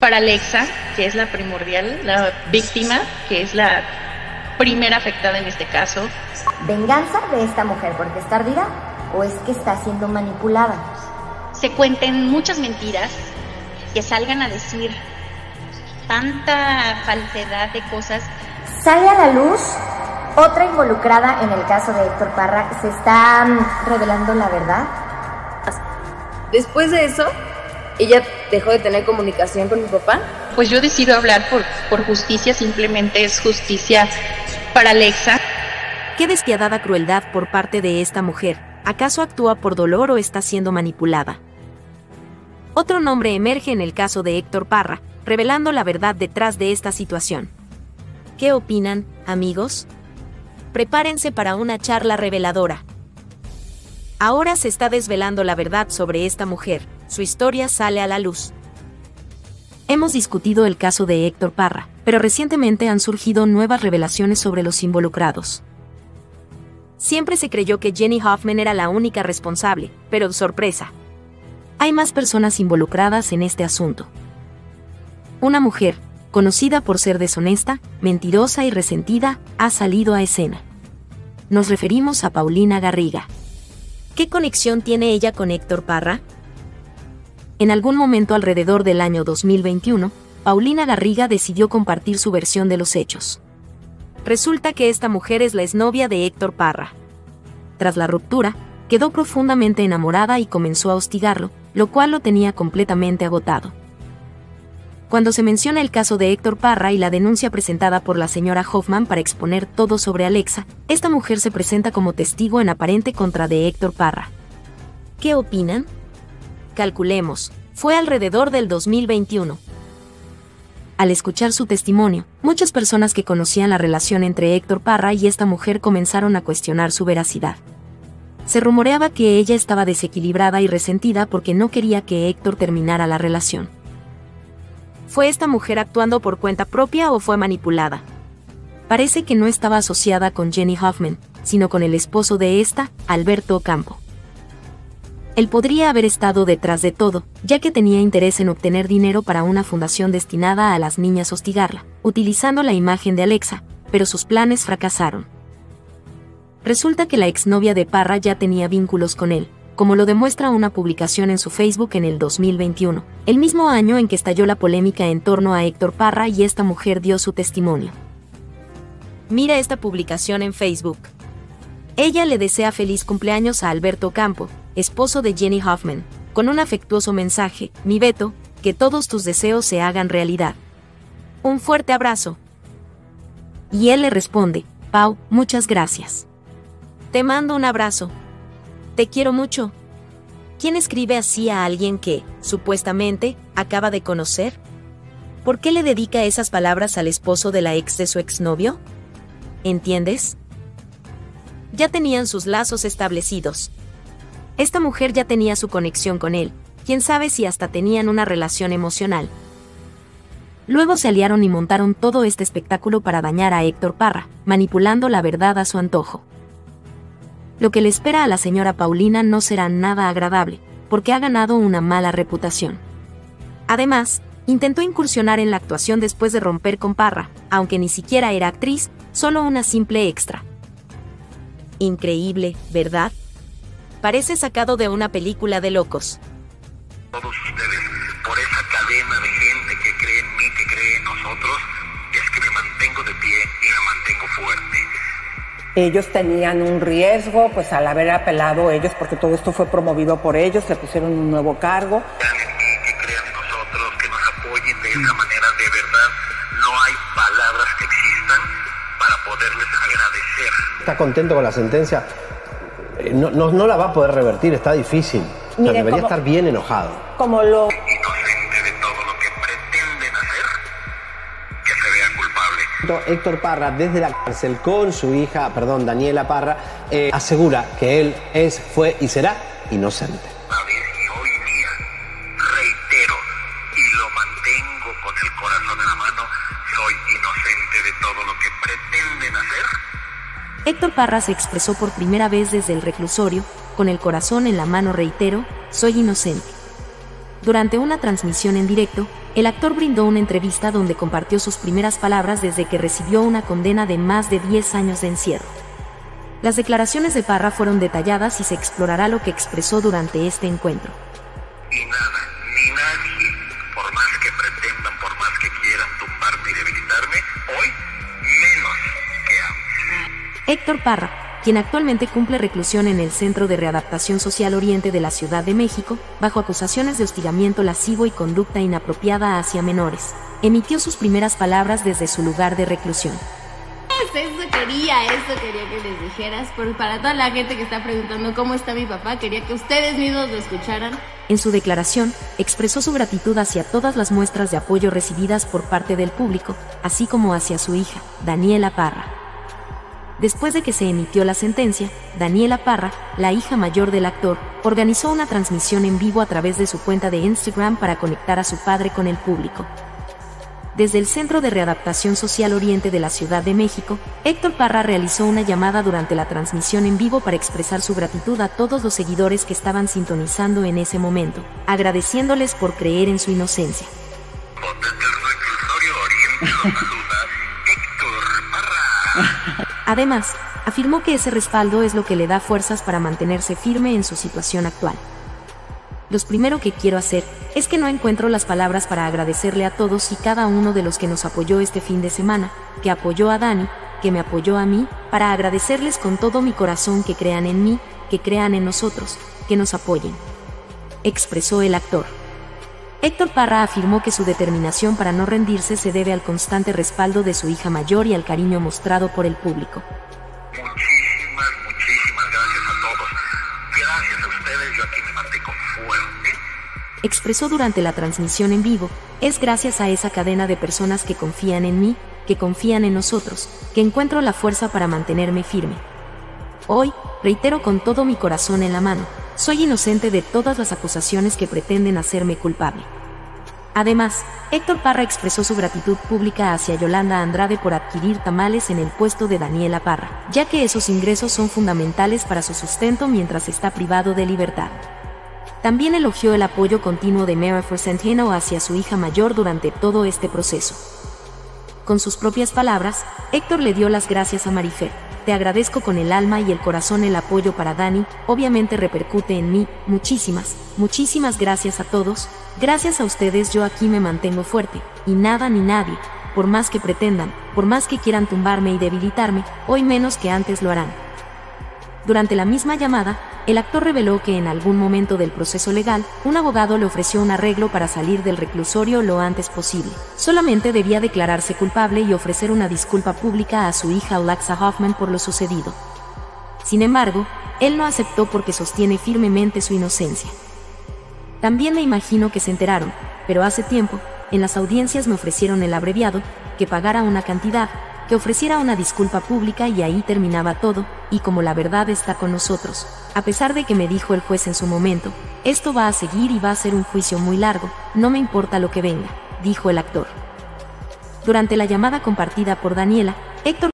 Para Alexa, que es la primordial, la víctima, que es la primera afectada en este caso. ¿Venganza de esta mujer porque está ardida o es que está siendo manipulada? Se cuenten muchas mentiras, que salgan a decir tanta falsedad de cosas. Sale a la luz otra involucrada en el caso de Héctor Parra. ¿Se está mm, revelando la verdad? Después de eso, ella dejó de tener comunicación con mi papá. Pues yo decido hablar por, por justicia, simplemente es justicia para Alexa. Qué despiadada crueldad por parte de esta mujer. ¿Acaso actúa por dolor o está siendo manipulada? Otro nombre emerge en el caso de Héctor Parra, revelando la verdad detrás de esta situación. ¿Qué opinan, amigos? Prepárense para una charla reveladora. Ahora se está desvelando la verdad sobre esta mujer, su historia sale a la luz. Hemos discutido el caso de Héctor Parra, pero recientemente han surgido nuevas revelaciones sobre los involucrados. Siempre se creyó que Jenny Hoffman era la única responsable, pero sorpresa. Hay más personas involucradas en este asunto. Una mujer, conocida por ser deshonesta, mentirosa y resentida, ha salido a escena. Nos referimos a Paulina Garriga. ¿Qué conexión tiene ella con Héctor Parra? En algún momento alrededor del año 2021, Paulina Garriga decidió compartir su versión de los hechos. Resulta que esta mujer es la exnovia de Héctor Parra. Tras la ruptura, quedó profundamente enamorada y comenzó a hostigarlo, lo cual lo tenía completamente agotado. Cuando se menciona el caso de Héctor Parra y la denuncia presentada por la señora Hoffman para exponer todo sobre Alexa, esta mujer se presenta como testigo en aparente contra de Héctor Parra. ¿Qué opinan? Calculemos, fue alrededor del 2021. Al escuchar su testimonio, muchas personas que conocían la relación entre Héctor Parra y esta mujer comenzaron a cuestionar su veracidad. Se rumoreaba que ella estaba desequilibrada y resentida porque no quería que Héctor terminara la relación. ¿Fue esta mujer actuando por cuenta propia o fue manipulada? Parece que no estaba asociada con Jenny Hoffman, sino con el esposo de esta, Alberto Ocampo. Él podría haber estado detrás de todo, ya que tenía interés en obtener dinero para una fundación destinada a las niñas hostigarla, utilizando la imagen de Alexa, pero sus planes fracasaron. Resulta que la exnovia de Parra ya tenía vínculos con él, como lo demuestra una publicación en su Facebook en el 2021, el mismo año en que estalló la polémica en torno a Héctor Parra y esta mujer dio su testimonio. Mira esta publicación en Facebook. Ella le desea feliz cumpleaños a Alberto Campo, esposo de Jenny Hoffman, con un afectuoso mensaje, mi Beto, que todos tus deseos se hagan realidad. Un fuerte abrazo. Y él le responde, Pau, muchas gracias. Te mando un abrazo. Te quiero mucho. ¿Quién escribe así a alguien que, supuestamente, acaba de conocer? ¿Por qué le dedica esas palabras al esposo de la ex de su exnovio? ¿Entiendes? Ya tenían sus lazos establecidos, esta mujer ya tenía su conexión con él, quién sabe si hasta tenían una relación emocional. Luego se aliaron y montaron todo este espectáculo para dañar a Héctor Parra, manipulando la verdad a su antojo. Lo que le espera a la señora Paulina no será nada agradable, porque ha ganado una mala reputación. Además, intentó incursionar en la actuación después de romper con Parra, aunque ni siquiera era actriz, solo una simple extra. Increíble, ¿verdad? Parece sacado de una película de locos. Todos ustedes, por esa cadena de gente que cree en mí, que cree en nosotros, es que me mantengo de pie y me mantengo fuerte. Ellos tenían un riesgo, pues al haber apelado ellos, porque todo esto fue promovido por ellos, se pusieron un nuevo cargo. Que crean en nosotros, que nos apoyen de esa manera, de verdad, no hay palabras que existan para poderles agradecer. ¿Está contento con la sentencia? Eh, no, no, no la va a poder revertir, está difícil. O sea, Mire, debería como- estar bien enojado. Como lo Inocente de todo lo que pretenden hacer, que se vea culpable. Héctor Parra, desde la cárcel con su hija, perdón, Daniela Parra, eh, asegura que él es, fue y será inocente. Héctor Parra se expresó por primera vez desde el reclusorio, con el corazón en la mano reitero, soy inocente. Durante una transmisión en directo, el actor brindó una entrevista donde compartió sus primeras palabras desde que recibió una condena de más de 10 años de encierro. Las declaraciones de Parra fueron detalladas y se explorará lo que expresó durante este encuentro. Héctor Parra, quien actualmente cumple reclusión en el Centro de Readaptación Social Oriente de la Ciudad de México, bajo acusaciones de hostigamiento lascivo y conducta inapropiada hacia menores. Emitió sus primeras palabras desde su lugar de reclusión. Eso quería, eso quería que les dijeras, pero para toda la gente que está preguntando cómo está mi papá, quería que ustedes mismos lo escucharan. En su declaración, expresó su gratitud hacia todas las muestras de apoyo recibidas por parte del público, así como hacia su hija, Daniela Parra. Después de que se emitió la sentencia, Daniela Parra, la hija mayor del actor, organizó una transmisión en vivo a través de su cuenta de Instagram para conectar a su padre con el público. Desde el Centro de Readaptación Social Oriente de la Ciudad de México, Héctor Parra realizó una llamada durante la transmisión en vivo para expresar su gratitud a todos los seguidores que estaban sintonizando en ese momento, agradeciéndoles por creer en su inocencia. Además, afirmó que ese respaldo es lo que le da fuerzas para mantenerse firme en su situación actual. Lo primero que quiero hacer es que no encuentro las palabras para agradecerle a todos y cada uno de los que nos apoyó este fin de semana, que apoyó a Dani, que me apoyó a mí, para agradecerles con todo mi corazón que crean en mí, que crean en nosotros, que nos apoyen. Expresó el actor. Héctor Parra afirmó que su determinación para no rendirse se debe al constante respaldo de su hija mayor y al cariño mostrado por el público. Muchísimas, muchísimas gracias a todos. Gracias a ustedes, yo aquí me mantengo fuerte. Expresó durante la transmisión en vivo, es gracias a esa cadena de personas que confían en mí, que confían en nosotros, que encuentro la fuerza para mantenerme firme. Hoy, reitero con todo mi corazón en la mano, soy inocente de todas las acusaciones que pretenden hacerme culpable. Además, Héctor Parra expresó su gratitud pública hacia Yolanda Andrade por adquirir tamales en el puesto de Daniela Parra, ya que esos ingresos son fundamentales para su sustento mientras está privado de libertad. También elogió el apoyo continuo de Mary Centeno hacia su hija mayor durante todo este proceso. Con sus propias palabras, Héctor le dio las gracias a Marifer, te agradezco con el alma y el corazón el apoyo para Dani, obviamente repercute en mí, muchísimas, muchísimas gracias a todos, gracias a ustedes yo aquí me mantengo fuerte, y nada ni nadie, por más que pretendan, por más que quieran tumbarme y debilitarme, hoy menos que antes lo harán. Durante la misma llamada, el actor reveló que en algún momento del proceso legal, un abogado le ofreció un arreglo para salir del reclusorio lo antes posible. Solamente debía declararse culpable y ofrecer una disculpa pública a su hija Alexa Hoffman por lo sucedido. Sin embargo, él no aceptó porque sostiene firmemente su inocencia. También me imagino que se enteraron, pero hace tiempo, en las audiencias me ofrecieron el abreviado, que pagara una cantidad, que ofreciera una disculpa pública y ahí terminaba todo, y como la verdad está con nosotros, a pesar de que me dijo el juez en su momento, esto va a seguir y va a ser un juicio muy largo, no me importa lo que venga, dijo el actor. Durante la llamada compartida por Daniela, Héctor